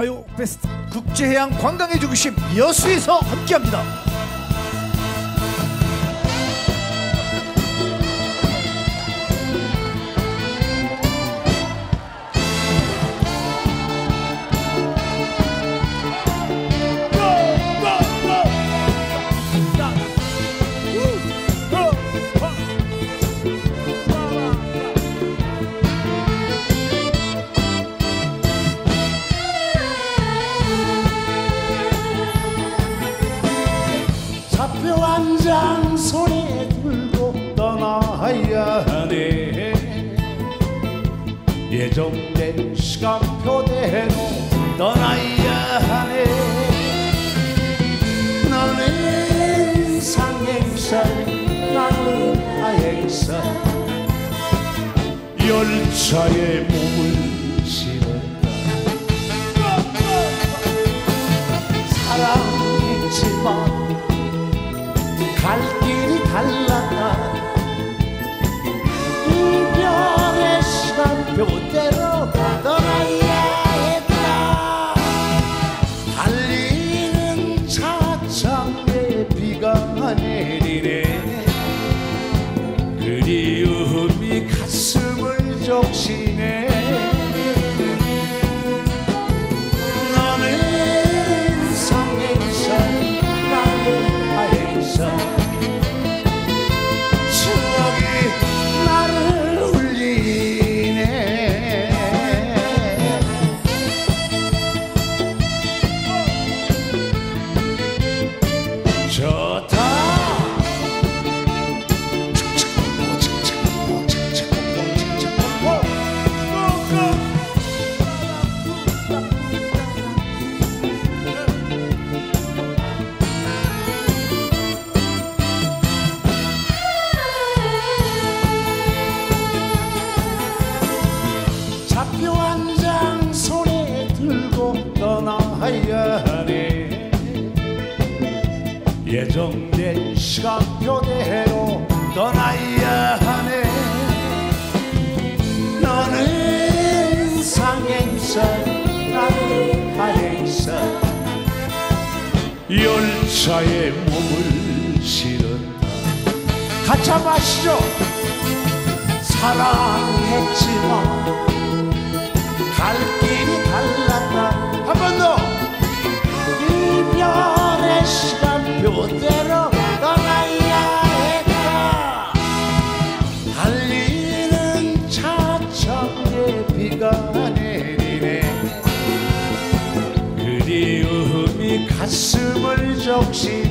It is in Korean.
가요 베스트 국제해양 관광의 중심 여수에서 함께합니다. 좌표 한장 손에 들고 떠나야 하네. 예정된 시간표대로 떠나야 하네. 너는 상행사 나는 하행사 열차에 몸 시간표대로 떠나야 했다. 달리는 차창에 비가 내리네. 그리움이 가슴을 적시네 좌표 한 장 손에 들고 떠나야 하네. 예정된 시간표 열차에 몸을 실었다 같이 한번 하시죠. 사랑했지만 갈 길이 달랐다. 한번 더. 이별의 시간표대로 떠나야 했다. 달리는 차창에 비가 가슴을 적시